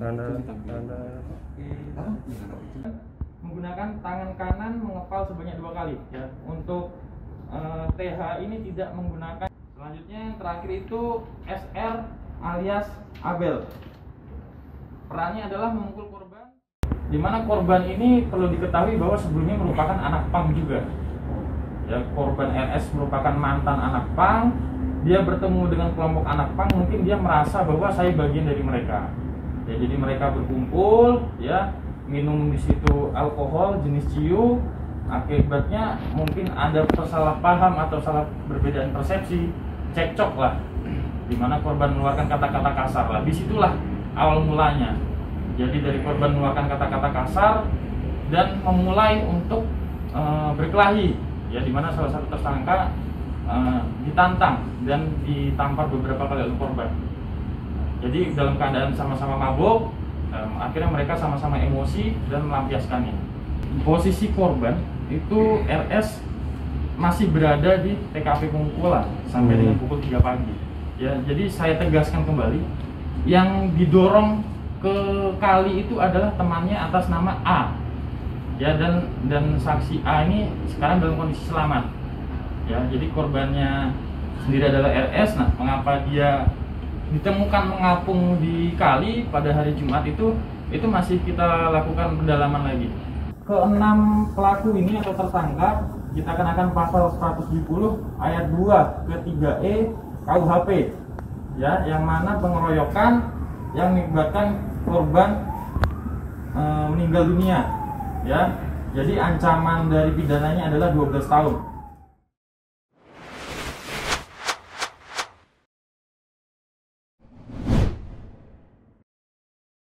tanda tanda menggunakan tangan kanan mengepal sebanyak dua kali. Ya untuk eh, TH ini tidak menggunakan. Selanjutnya yang terakhir itu SR alias Abel. Perannya adalah memukul korban. Di mana korban ini perlu diketahui bahwa sebelumnya merupakan anak pang juga. Ya korban RS merupakan mantan anak pang dia bertemu dengan kelompok anak pang mungkin dia merasa bahwa saya bagian dari mereka. Ya jadi mereka berkumpul ya minum di situ alkohol jenis ciu. Akibatnya mungkin ada salah paham atau salah perbedaan persepsi cekcok lah. Di mana korban mengeluarkan kata-kata kasar lah. Di situlah awal mulanya. Jadi dari korban mengeluarkan kata-kata kasar dan memulai untuk eh, berkelahi. Ya di mana salah satu tersangka eh, ditantang dan ditampar beberapa kali oleh korban. Jadi dalam keadaan sama-sama mabuk em, akhirnya mereka sama-sama emosi dan melampiaskannya. Posisi korban itu RS masih berada di TKP Pengumpulan sampai Hmm. dengan pukul 3 pagi. Ya jadi saya tegaskan kembali yang didorong ke kali itu adalah temannya atas nama A. Ya dan dan saksi A ini sekarang dalam kondisi selamat ya jadi korbannya sendiri adalah RS nah mengapa dia ditemukan mengapung di kali pada hari Jumat itu itu masih kita lakukan pendalaman lagi. Keenam pelaku ini atau tersangka kita kenakan pasal 170 ayat 2 ke 3E KUHP ya yang mana pengeroyokan yang mengakibatkan korban e, meninggal dunia. Ya jadi ancaman dari pidananya adalah 12 tahun